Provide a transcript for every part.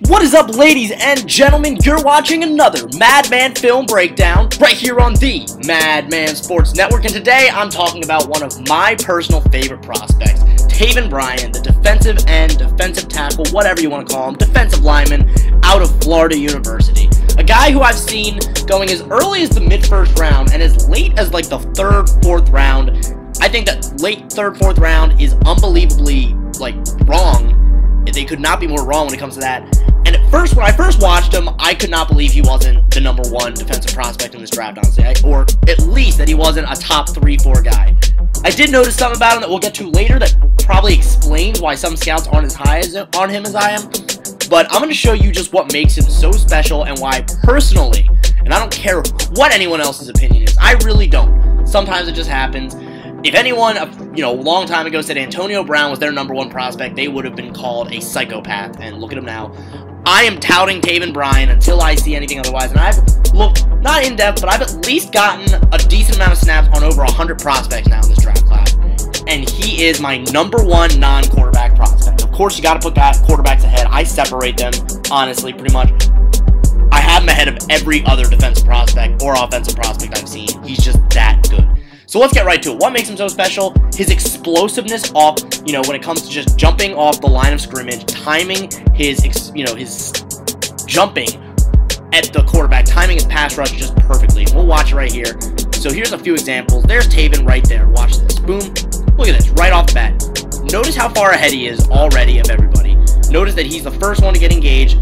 What is up, ladies and gentlemen? You're watching another Madman Film Breakdown right here on the Madman Sports Network, and today I'm talking about one of my personal favorite prospects, Taven Bryan, the defensive end, defensive tackle, whatever you want to call him, defensive lineman out of Florida University. A guy who I've seen going as early as the mid-first round and as late as like the third, fourth round. I think that late third, fourth round is unbelievably like wrong they could not be more wrong when it comes to that. And at first, when I first watched him, I could not believe he wasn't the number one defensive prospect in this draft, honestly. I, or at least that he wasn't a top three, four guy. I did notice something about him that we'll get to later that probably explains why some scouts aren't as high as, on him as I am. But I'm going to show you just what makes him so special and why personally, and I don't care what anyone else's opinion is, I really don't. Sometimes it just happens. If anyone, you know, a long time ago said Antonio Brown was their number one prospect, they would have been called a psychopath. And look at him now. I am touting Taven Bryan until I see anything otherwise. And I've looked, not in depth, but I've at least gotten a decent amount of snaps on over 100 prospects now in this draft class. And he is my number one non quarterback prospect. Of course, you got to put that quarterbacks ahead. I separate them, honestly, pretty much. I have him ahead of every other defensive prospect or offensive prospect I've seen. He's just that good. So let's get right to it. What makes him so special? His explosiveness off, you know, when it comes to just jumping off the line of scrimmage, timing his, you know, his jumping at the quarterback, timing his pass rush just perfectly. We'll watch it right here. So here's a few examples. There's Taven right there. Watch this. Boom. Look at this, right off the bat. Notice how far ahead he is already of everybody. Notice that he's the first one to get engaged.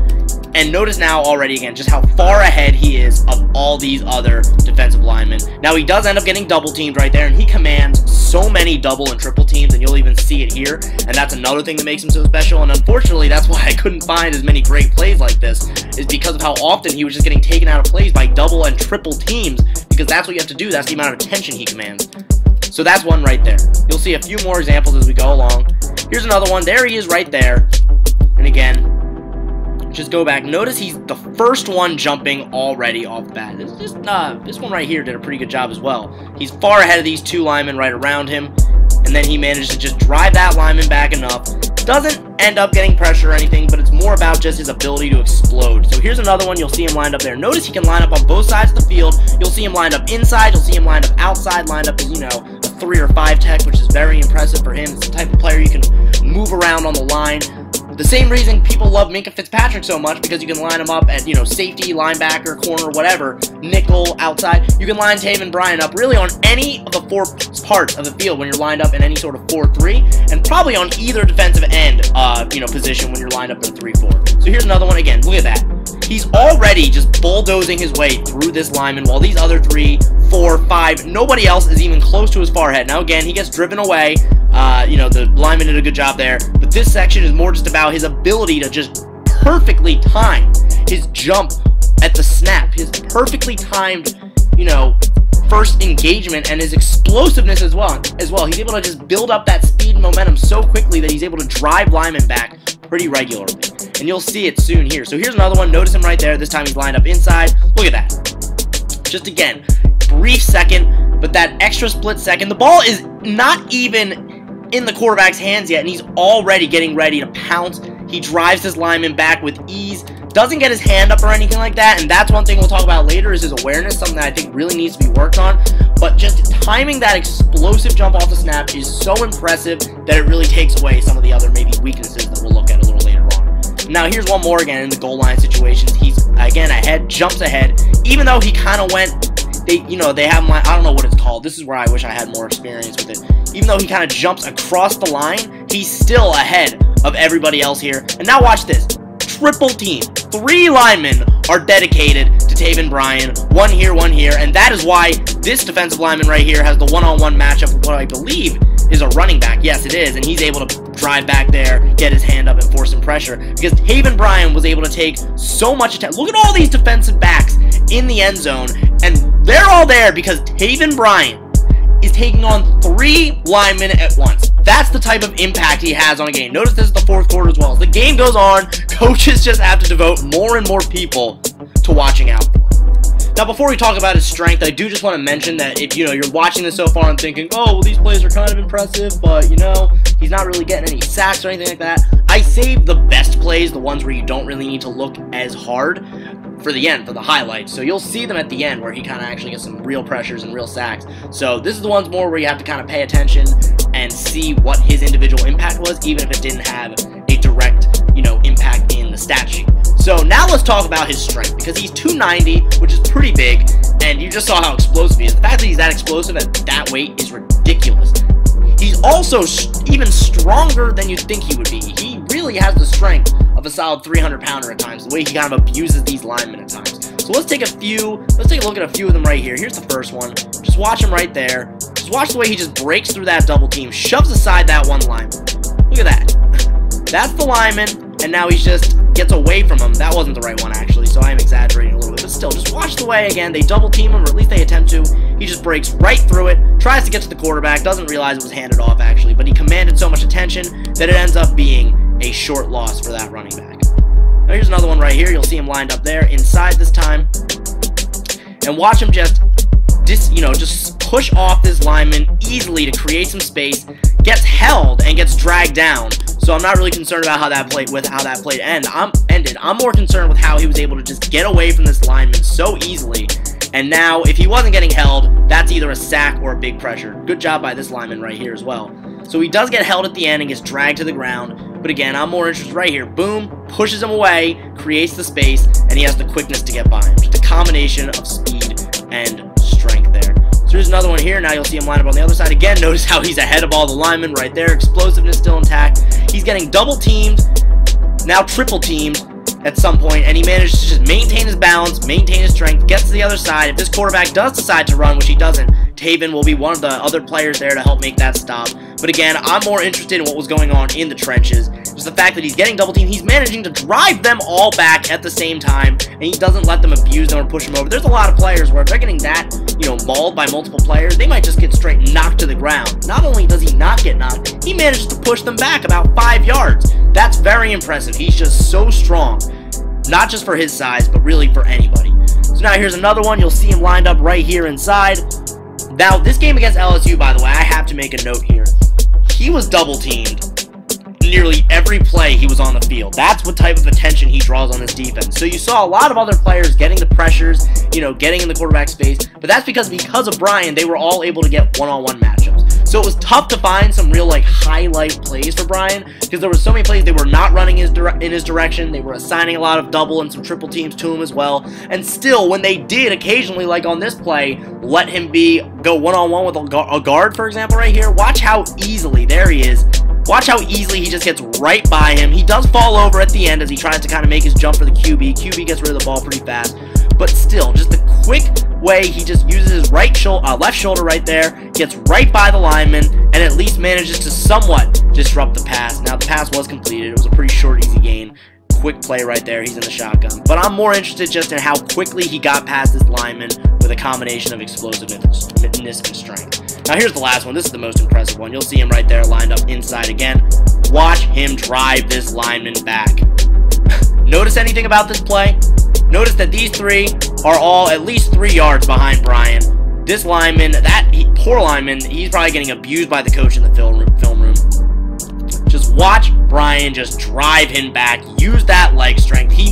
And notice now already again just how far ahead he is of all these other defensive linemen. Now he does end up getting double teamed right there and he commands so many double and triple teams and you'll even see it here. And that's another thing that makes him so special. And unfortunately that's why I couldn't find as many great plays like this is because of how often he was just getting taken out of plays by double and triple teams because that's what you have to do. That's the amount of attention he commands. So that's one right there. You'll see a few more examples as we go along. Here's another one. There he is right there. And again, just go back. Notice he's the first one jumping already off the bat. This, this, uh, this one right here did a pretty good job as well. He's far ahead of these two linemen right around him, and then he managed to just drive that lineman back enough. Doesn't end up getting pressure or anything, but it's more about just his ability to explode. So here's another one. You'll see him lined up there. Notice he can line up on both sides of the field. You'll see him lined up inside. You'll see him lined up outside, lined up you know, a three or five tech, which is very impressive for him. It's the type of player you can move around on the line. The same reason people love Minkah Fitzpatrick so much because you can line him up at, you know, safety, linebacker, corner, whatever, nickel, outside. You can line Taven Bryan up really on any of the four parts of the field when you're lined up in any sort of 4-3, and probably on either defensive end, uh, you know, position when you're lined up in 3-4. So here's another one again. Look at that. He's already just bulldozing his way through this lineman while these other three, four, five, nobody else is even close to his far head. Now again, he gets driven away. Uh, you know, the lineman did a good job there. But this section is more just about his ability to just perfectly time his jump at the snap, his perfectly timed, you know, first engagement and his explosiveness as well. As well, he's able to just build up that speed and momentum so quickly that he's able to drive linemen back pretty regularly. And you'll see it soon here. So here's another one. Notice him right there. This time he's lined up inside. Look at that. Just again, brief second, but that extra split second. The ball is not even in the quarterback's hands yet, and he's already getting ready to pounce. He drives his lineman back with ease, doesn't get his hand up or anything like that, and that's one thing we'll talk about later is his awareness, something that I think really needs to be worked on. But just timing that explosive jump off the snap is so impressive that it really takes away some of the other maybe weaknesses that we'll look at a little. Now here's one more again in the goal line situations. He's again ahead, jumps ahead, even though he kind of went they, you know, they have my, I don't know what it's called. This is where I wish I had more experience with it. Even though he kind of jumps across the line, he's still ahead of everybody else here. And now watch this. Triple team. Three linemen are dedicated to Taven Bryan. One here, one here. And that is why this defensive lineman right here has the one-on-one -on -one matchup with what I believe is a running back. Yes, it is. And he's able to drive back there, get his hand up, and force some pressure. Because Taven Bryan was able to take so much attention. Look at all these defensive backs in the end zone. And they're all there because Taven Bryan is taking on three linemen at once. That's the type of impact he has on a game. Notice this is the fourth quarter as well. As the game goes on, coaches just have to devote more and more people to watching out Now, before we talk about his strength, I do just want to mention that if you know you're watching this so far and thinking, oh, well, these plays are kind of impressive, but you know he's not really getting any sacks or anything like that. I save the best plays, the ones where you don't really need to look as hard, for the end, for the highlights. So you'll see them at the end where he kind of actually gets some real pressures and real sacks. So this is the ones more where you have to kind of pay attention and see what his individual impact was, even if it didn't have a direct, you know, impact in the stat sheet. So now let's talk about his strength, because he's 290, which is pretty big, and you just saw how explosive he is. The fact that he's that explosive at that weight is ridiculous. He's also even stronger than you'd think he would be. He really has the strength of a solid 300 pounder at times, the way he kind of abuses these linemen at times. So let's take a few, let's take a look at a few of them right here. Here's the first one. Just watch him right there. Just watch the way he just breaks through that double team, shoves aside that one lineman. Look at that. That's the lineman, and now he's just gets away from him. That wasn't the right one, actually, so I am exaggerating a little bit. But still, just watch the way, again, they double team him, or at least they attempt to. He just breaks right through it, tries to get to the quarterback, doesn't realize it was handed off, actually, but he commanded so much attention that it ends up being a short loss for that running back. Now here's another one right here. You'll see him lined up there inside this time. And watch him just, just, you know, just push off this lineman easily to create some space, gets held and gets dragged down. So I'm not really concerned about how that played with how that played end. I'm ended. I'm more concerned with how he was able to just get away from this lineman so easily. And now, if he wasn't getting held, that's either a sack or a big pressure. Good job by this lineman right here as well. So he does get held at the end and gets dragged to the ground. But again, I'm more interested right here. Boom, pushes him away, creates the space, and he has the quickness to get by him. Just a combination of speed and. So here's another one here. Now you'll see him line up on the other side. Again, notice how he's ahead of all the linemen right there. Explosiveness still intact. He's getting double teamed, now triple teamed at some point, and he manages to just maintain his balance, maintain his strength, gets to the other side. If this quarterback does decide to run, which he doesn't, Taven will be one of the other players there to help make that stop. But again, I'm more interested in what was going on in the trenches. Just the fact that he's getting double teamed, he's managing to drive them all back at the same time, and he doesn't let them abuse them or push them over. There's a lot of players where if they're getting that, you know, mauled by multiple players, they might just get straight knocked to the ground. Not only does he not get knocked, he manages to push them back about five yards. That's very impressive. He's just so strong. Not just for his size, but really for anybody. So now here's another one. You'll see him lined up right here inside. Now, this game against LSU, by the way, I have to make a note here. He was double teamed nearly every play he was on the field. That's what type of attention he draws on this defense. So you saw a lot of other players getting the pressures, you know, getting in the quarterback space, but that's because because of Bryan, they were all able to get one-on-one -on -one matchups. So it was tough to find some real like highlight plays for Bryan because there were so many plays they were not running his in his direction. They were assigning a lot of double and some triple teams to him as well. And still, when they did occasionally, like on this play, let him be go one on one with a guard, for example, right here. Watch how easily there he is. Watch how easily he just gets right by him. He does fall over at the end as he tries to kind of make his jump for the QB. QB gets rid of the ball pretty fast. But still, just the quick way he just uses his right shoulder, uh, left shoulder right there, gets right by the lineman, and at least manages to somewhat disrupt the pass. Now, the pass was completed. It was a pretty short, easy gain. Quick play right there. He's in the shotgun. But I'm more interested just in how quickly he got past this lineman with a combination of explosiveness and strength. Now, here's the last one. This is the most impressive one. You'll see him right there lined up inside again. Watch him drive this lineman back. Notice anything about this play? Notice that these three are all at least three yards behind Bryan. This lineman, that he, poor lineman, he's probably getting abused by the coach in the film room. Film room. Just watch Bryan just drive him back, use that leg strength. He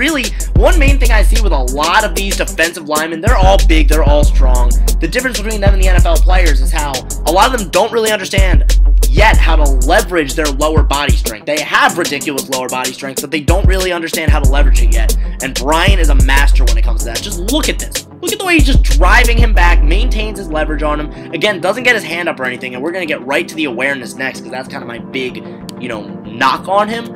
really, one main thing I see with a lot of these defensive linemen, they're all big, they're all strong. The difference between them and the NFL players is how a lot of them don't really understand yet how to leverage their lower body strength. They have ridiculous lower body strength, but they don't really understand how to leverage it yet. And Bryan is a master when it comes to that. Just look at this. Look at the way he's just driving him back, maintains his leverage on him. Again, doesn't get his hand up or anything, and we're going to get right to the awareness next, because that's kind of my big, you know, knock on him.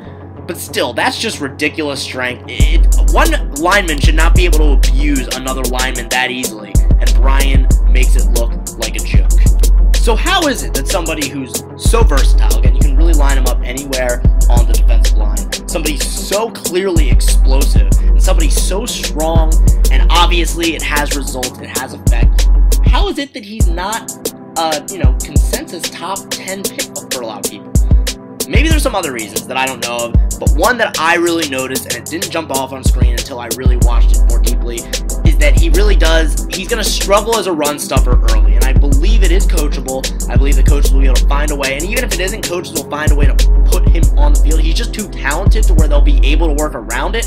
But still, that's just ridiculous strength. It, one lineman should not be able to abuse another lineman that easily, and Bryan makes it look like a joke. So how is it that somebody who's so versatile, again, you can really line him up anywhere on the defensive line, somebody so clearly explosive, and somebody so strong, and obviously it has results, it has effect, how is it that he's not a, you know, consensus top 10 pick Maybe there's some other reasons that I don't know of, but one that I really noticed, and it didn't jump off on screen until I really watched it more deeply, is that he really does, he's going to struggle as a run stuffer early, and I believe it is coachable. I believe the coaches will be able to find a way, and even if it isn't, coaches will find a way to put him on the field. He's just too talented to where they'll be able to work around it,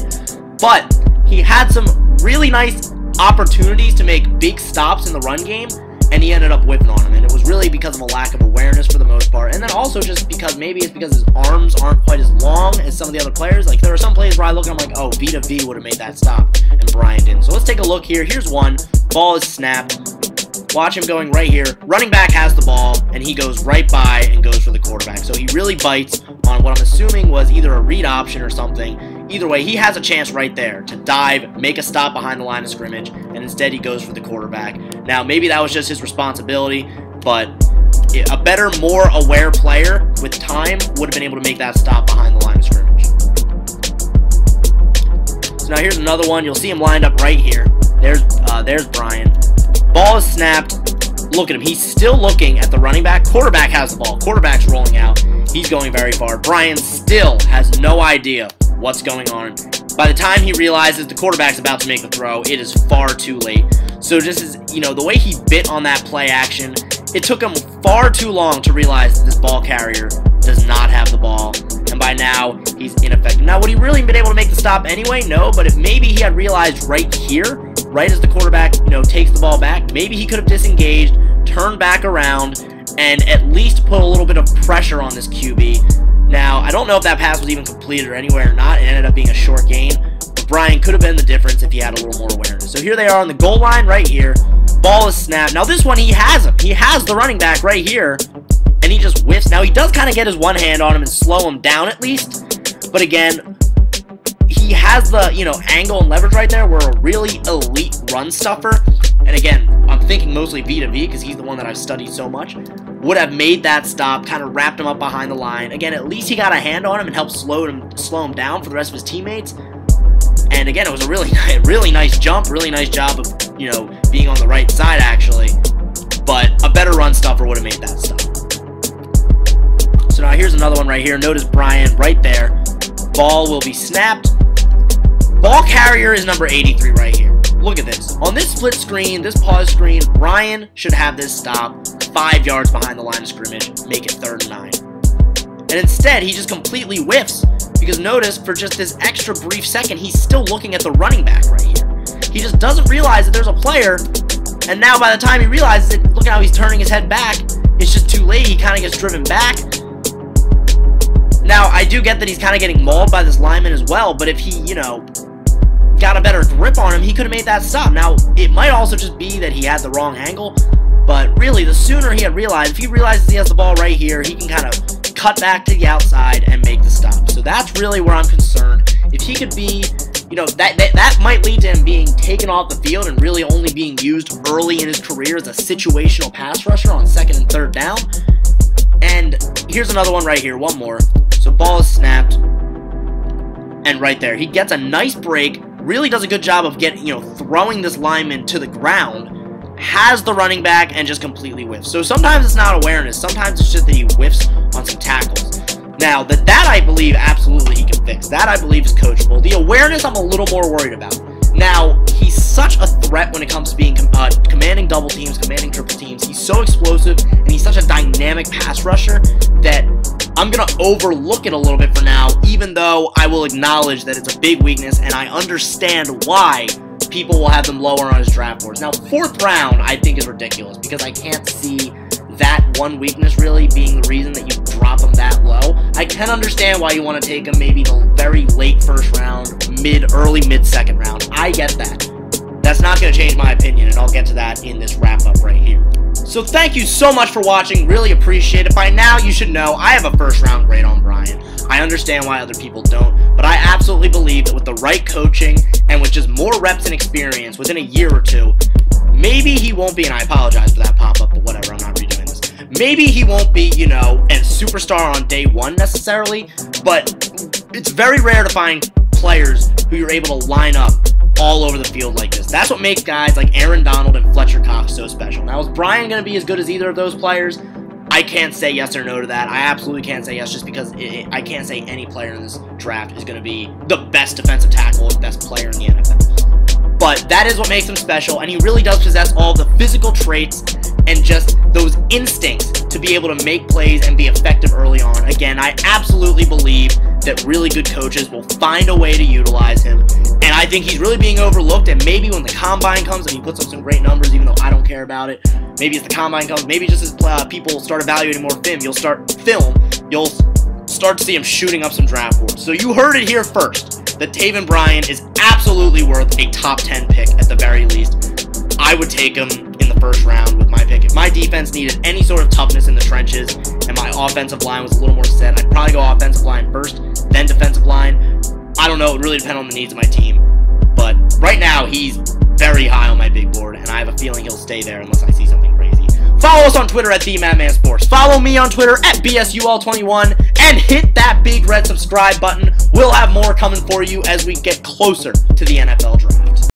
but he had some really nice opportunities to make big stops in the run game, and he ended up whipping on him. And it was really because of a lack of awareness for the most part. And then also just because maybe it's because his arms aren't quite as long as some of the other players. Like there are some plays where I look and I'm like, oh, Vita Vea would have made that stop, and Bryan didn't. So let's take a look here. Here's one. Ball is snapped. Watch him going right here. Running back has the ball, and he goes right by and goes for the quarterback. So he really bites on what I'm assuming was either a read option or something. Either way, he has a chance right there to dive, make a stop behind the line of scrimmage, and instead he goes for the quarterback. Now, maybe that was just his responsibility, but a better, more aware player with time would have been able to make that stop behind the line of scrimmage. So now here's another one. You'll see him lined up right here. There's uh, there's Bryan. Ball is snapped. Look at him. He's still looking at the running back. Quarterback has the ball. Quarterback's rolling out. He's going very far. Bryan still has no idea what's going on. By the time he realizes the quarterback's about to make the throw, it is far too late. So just as, you know, the way he bit on that play action, it took him far too long to realize that this ball carrier does not have the ball. And by now, he's ineffective. Now, would he really been able to make the stop anyway? No, but if maybe he had realized right here, right as the quarterback, you know, takes the ball back, maybe he could have disengaged, turned back around, and at least put a little bit of pressure on this QB. Now, I don't know if that pass was even completed or anywhere or not. It ended up being a short gain. But Bryan could have been the difference if he had a little more awareness. So here they are on the goal line right here. Ball is snapped. Now this one, he has him. He has the running back right here. And he just whiffs. Now he does kind of get his one hand on him and slow him down at least. But again, he has the, you know, angle and leverage right there. We're a really elite run stuffer. And again, I'm thinking mostly Vita Vea because he's the one that I've studied so much. Would have made that stop, kind of wrapped him up behind the line. Again, at least he got a hand on him and helped slow him, slow him down for the rest of his teammates. And again, it was a really, really nice jump, really nice job of, you know, being on the right side actually. But a better run stuffer would have made that stop. So now here's another one right here. Notice Bryan right there. Ball will be snapped. Ball carrier is number 83 right here. Look at this. On this split screen, this pause screen, Ryan should have this stop five yards behind the line of scrimmage, make it third and nine. And instead, he just completely whiffs because notice for just this extra brief second, he's still looking at the running back right here. He just doesn't realize that there's a player, and now by the time he realizes it, look how he's turning his head back. It's just too late. He kind of gets driven back. Now, I do get that he's kind of getting mauled by this lineman as well, but if he, you know, got a better grip on him, he could have made that stop. Now, it might also just be that he had the wrong angle, but really, the sooner he had realized, if he realizes he has the ball right here, he can kind of cut back to the outside and make the stop. So that's really where I'm concerned. If he could be, you know, that, that, that might lead to him being taken off the field and really only being used early in his career as a situational pass rusher on second and third down. And here's another one right here, one more. So ball is snapped. And right there, he gets a nice break, really does a good job of getting, you know, throwing this lineman to the ground, has the running back, and just completely whiffs. So sometimes it's not awareness, sometimes it's just that he whiffs on some tackles. Now, that, that I believe absolutely he can fix. That I believe is coachable. The awareness I'm a little more worried about. Now, he's such a threat when it comes to being uh, commanding double teams, commanding triple teams. He's so explosive, and he's such a dynamic pass rusher that I'm going to overlook it a little bit for now, even though I will acknowledge that it's a big weakness, and I understand why people will have them lower on his draft boards. Now, fourth round, I think is ridiculous, because I can't see that one weakness really being the reason that you drop him that low. I can understand why you want to take him maybe the very late first round, mid, early, mid second round. I get that. That's not going to change my opinion, and I'll get to that in this wrap up right here. So thank you so much for watching. Really appreciate it. By now, you should know I have a first round grade on Bryan. I understand why other people don't, but I absolutely believe that with the right coaching and with just more reps and experience within a year or two, maybe he won't be, and I apologize for that pop-up, but whatever, I'm not redoing this. Maybe he won't be, you know, a superstar on day one necessarily, but it's very rare to find players who you're able to line up all over the field like this. That's what makes guys like Aaron Donald and Fletcher Cox so special. Now, is Bryan going to be as good as either of those players? I can't say yes or no to that. I absolutely can't say yes just because it, I can't say any player in this draft is going to be the best defensive tackle or best player in the NFL. But that is what makes him special, and he really does possess all the physical traits and just those instincts to be able to make plays and be effective early on. Again, I absolutely believe that really good coaches will find a way to utilize him. And I think he's really being overlooked. And maybe when the combine comes and he puts up some great numbers, even though I don't care about it, maybe as the combine comes, maybe just as uh, people start evaluating more film, you'll start film, you'll start to see him shooting up some draft boards. So you heard it here first that Taven Bryan is absolutely worth a top 10 pick at the very least. I would take him in the first round with my pick. If my defense needed any sort of toughness in the trenches and my offensive line was a little more set, I'd probably go offensive line first, then defensive line. I don't know. It really depends on the needs of my team. But right now, he's very high on my big board, and I have a feeling he'll stay there unless I see something crazy. Follow us on Twitter at the Madman Sports. Follow me on Twitter at BSUL21 and hit that big red subscribe button. We'll have more coming for you as we get closer to the NFL draft.